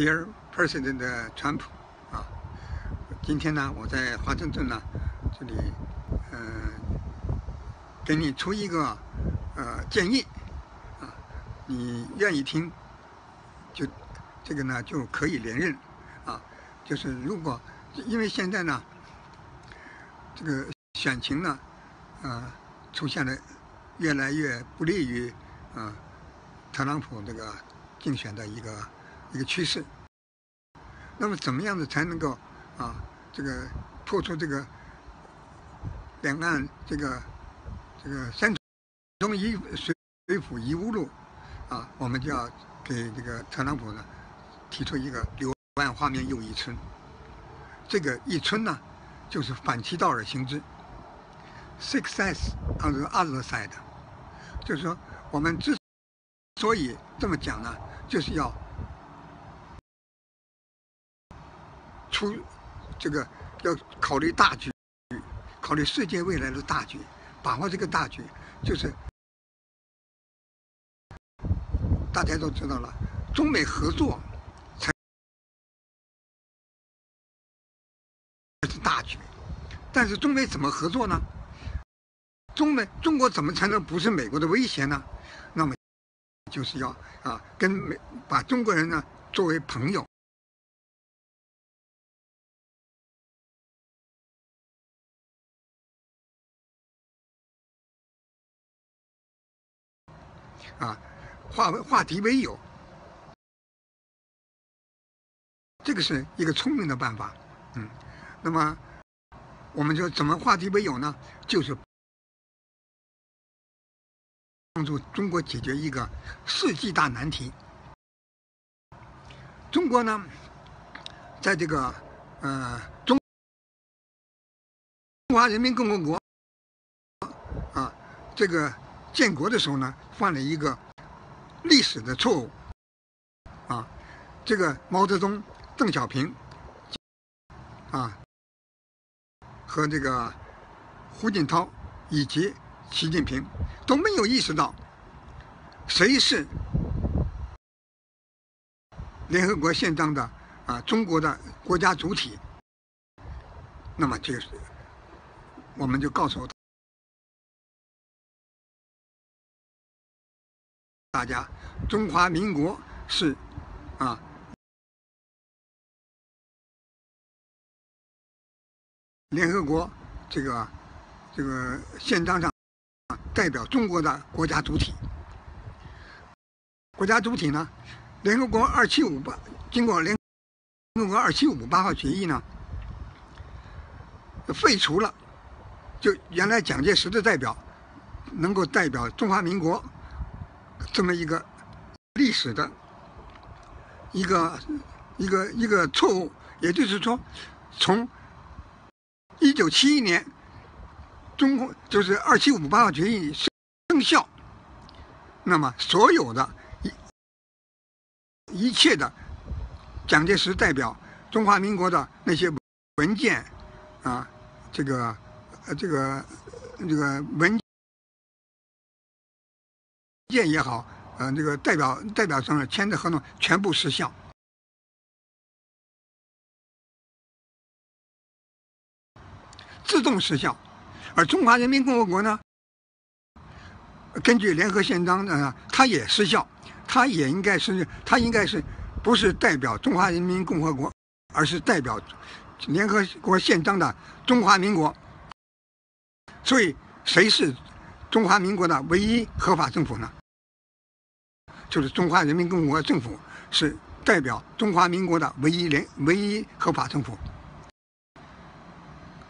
Dear President Trump，啊，今天呢，我在华盛顿呢，这里，嗯，给你出一个呃建议，啊，你愿意听，就这个呢就可以连任，啊，就是如果因为现在呢，这个选情呢，呃，出现了越来越不利于啊特朗普这个竞选的一个。一个趋势，那么怎么样子才能够啊，这个破除这个两岸这个这个山东一水水府一屋路啊，我们就要给这个特朗普呢提出一个柳暗花明又一村。这个一村呢，就是反其道而行之，success on the other side，就是说我们之所以这么讲呢，就是要。出这个要考虑大局，考虑世界未来的大局，把握这个大局，就是大家都知道了，中美合作才是大局。但是中美怎么合作呢？中美中国怎么才能不是美国的威胁呢？那么就是要啊，跟美把中国人呢作为朋友。啊，化化敌为友，这个是一个聪明的办法。嗯，那么我们就怎么化敌为友呢？就是帮助中国解决一个世纪大难题。中国呢，在这个呃中中华人民共和国啊这个。建国的时候呢，犯了一个历史的错误，啊，这个毛泽东、邓小平，啊，和这个胡锦涛以及习近平都没有意识到谁是联合国宪章的啊中国的国家主体，那么就是我们就告诉。大家，中华民国是啊，联合国这个这个宪章上代表中国的国家主体。国家主体呢，联合国二七五八经过联合国二七五八号决议呢，废除了就原来蒋介石的代表能够代表中华民国。这么一个历史的一个一个一个错误，也就是说，从一九七一年中共就是二七五八号决议生效，那么所有的一一切的蒋介石代表中华民国的那些文件啊，这个这个这个文。件也好，呃，这个代表代表上签的合同全部失效，自动失效。而中华人民共和国呢，根据联合宪章呢，它也失效，它也应该是，它应该是不是代表中华人民共和国，而是代表联合国宪章的中华民国。所以，谁是中华民国的唯一合法政府呢？就是中华人民共和国政府是代表中华民国的唯一联唯一合法政府。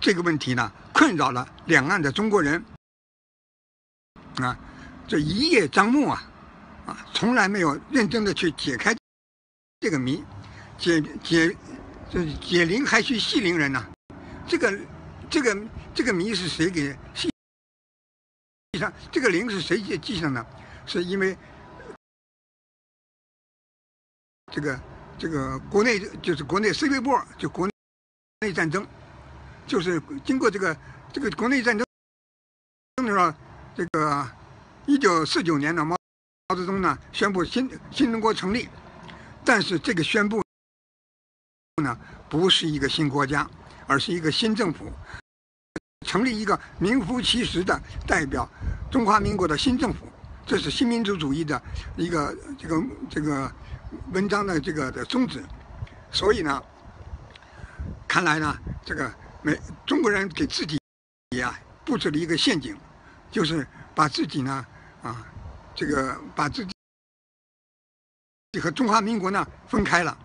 这个问题呢，困扰了两岸的中国人啊，这一叶障目啊，啊，从来没有认真的去解开这个谜，解解这解铃还需系铃人呐。这个这个这个谜是谁给系这个零是谁记记上的？是因为。这个这个国内就是国内 CV 波就国内战争，就是经过这个这个国内战争的时候，这个一九四九年呢，毛毛泽东呢宣布新新中国成立，但是这个宣布呢，不是一个新国家，而是一个新政府，成立一个名副其实的代表中华民国的新政府。这是新民主主义的一个这个这个文章的这个的宗旨。所以呢，看来呢，这个美中国人给自己呀布置了一个陷阱，就是把自己呢啊这个把自己和中华民国呢分开了。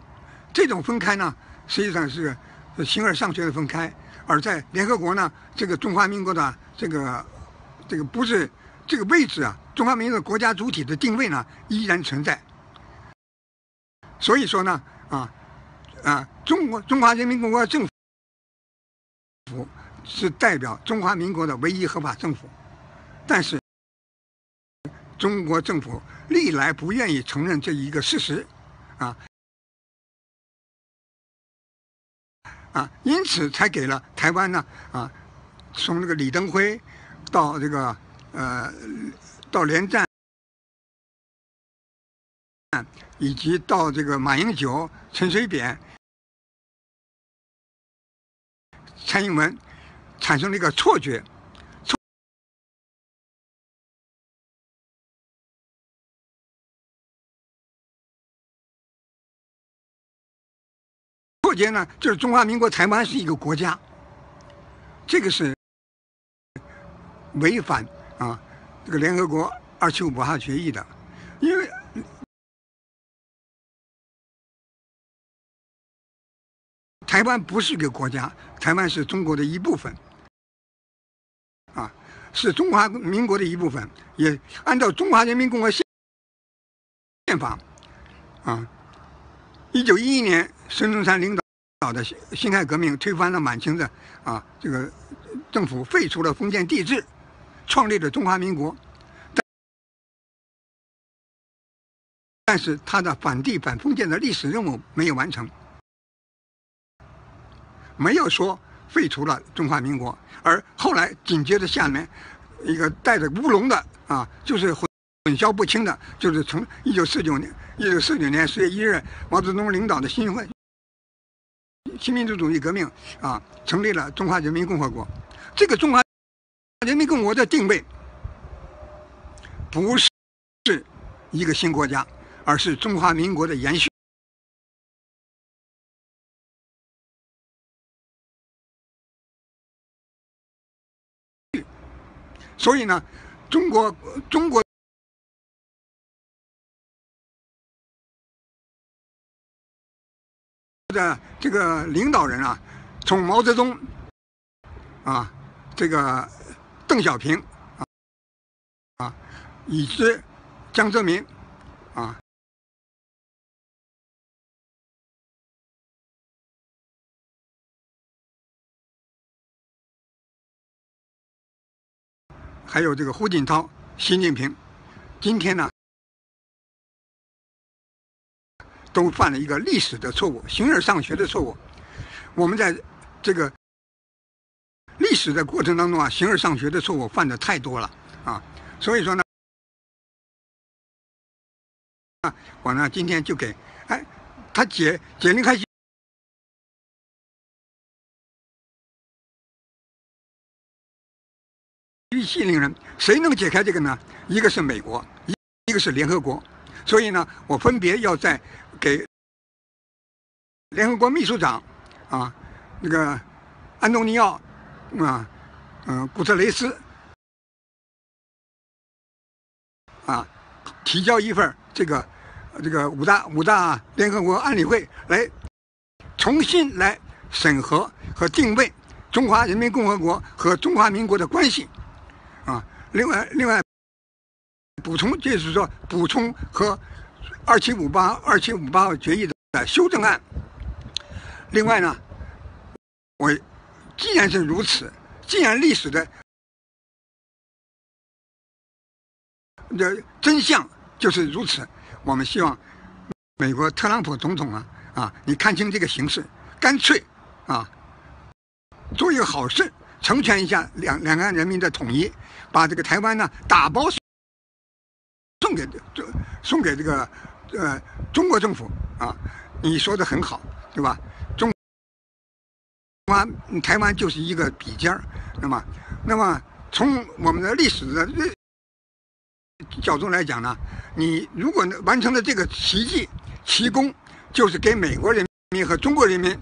这种分开呢，实际上是形而上学的分开，而在联合国呢，这个中华民国的这个这个不是这个位置啊，中华民国国家主体的定位呢依然存在。所以说呢，啊啊，中国中华人民共和国政府是代表中华民国的唯一合法政府，但是中国政府历来不愿意承认这一个事实，啊。因此才给了台湾呢啊，从这个李登辉到这个呃到连战，以及到这个马英九、陈水扁、蔡英文，产生了一个错觉。间呢，就是中华民国台湾是一个国家，这个是违反啊这个联合国二七五八号决议的，因为台湾不是一个国家，台湾是中国的一部分，啊，是中华民国的一部分，也按照中华人民共和国宪法，啊，一九一一年孙中山领导。搞的辛亥革命推翻了满清的啊这个政府，废除了封建帝制，创立了中华民国。但是他的反帝反封建的历史任务没有完成，没有说废除了中华民国，而后来紧接着下面一个带着乌龙的啊，就是混混淆不清的，就是从一九四九年一九四九年十月一日毛泽东领导的新会。新民主主义革命啊，成立了中华人民共和国。这个中华人民共和国的定位，不是是一个新国家，而是中华民国的延续。所以呢，中国中国。的这个领导人啊，从毛泽东啊，这个邓小平啊啊，以及江泽民啊，还有这个胡锦涛、习近平，今天呢？都犯了一个历史的错误，形而上学的错误。我们在这个历史的过程当中啊，形而上学的错误犯的太多了啊。所以说呢，我呢今天就给哎，他解解铃还须系铃人，谁能解开这个呢？一个是美国，一个是联合国。所以呢，我分别要在。给联合国秘书长啊，那个安东尼奥啊，嗯，古特雷斯啊，提交一份这个这个五大五大联合国安理会来重新来审核和定位中华人民共和国和中华民国的关系啊。另外，另外补充就是说补充和。二七五八二七五八号决议的修正案。另外呢，我既然是如此，既然历史的的真相就是如此，我们希望美国特朗普总统啊啊，你看清这个形势，干脆啊做一个好事，成全一下两两岸人民的统一，把这个台湾呢打包给送给这个。呃，中国政府啊，你说的很好，对吧？中。湾台湾就是一个笔尖儿。那么，那么从我们的历史的角度来讲呢，你如果完成了这个奇迹奇功，就是给美国人民和中国人民